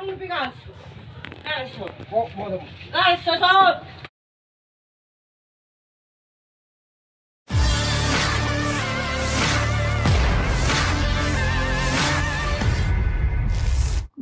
Não me pegaste. Gajo. Gajo, só.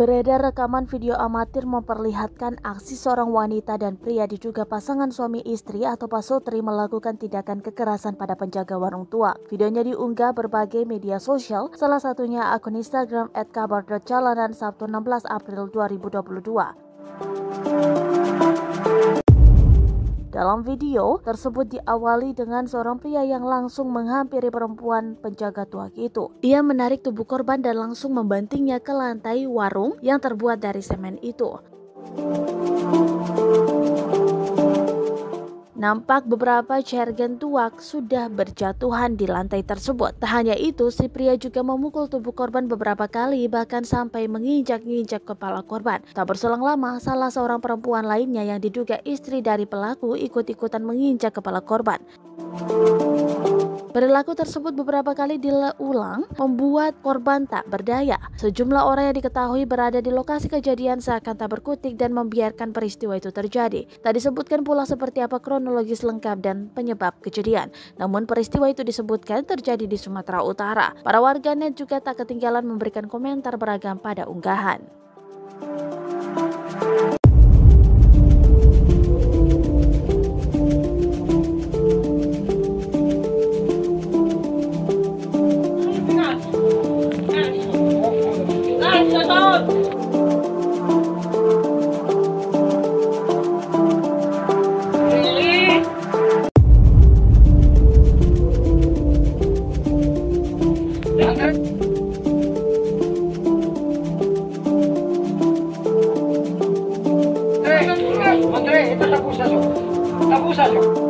Beredar rekaman video amatir memperlihatkan aksi seorang wanita dan pria diduga pasangan suami istri atau pasutri melakukan tindakan kekerasan pada penjaga warung tua. Videonya diunggah berbagai media sosial, salah satunya akun Instagram @kabar.jalanan Sabtu 16 April 2022. Dalam video tersebut diawali dengan seorang pria yang langsung menghampiri perempuan penjaga tua itu. Ia menarik tubuh korban dan langsung membantingnya ke lantai warung yang terbuat dari semen itu. Nampak beberapa cergen tuak sudah berjatuhan di lantai tersebut. Tak hanya itu, si pria juga memukul tubuh korban beberapa kali bahkan sampai menginjak-injak kepala korban. Tak berselang lama, salah seorang perempuan lainnya yang diduga istri dari pelaku ikut-ikutan menginjak kepala korban. Perilaku tersebut beberapa kali diulang membuat korban tak berdaya. Sejumlah orang yang diketahui berada di lokasi kejadian seakan tak berkutik dan membiarkan peristiwa itu terjadi. Tak disebutkan pula seperti apa kronologis lengkap dan penyebab kejadian. Namun peristiwa itu disebutkan terjadi di Sumatera Utara. Para warganet juga tak ketinggalan memberikan komentar beragam pada unggahan. katapusan nyo. Tapusan nyo.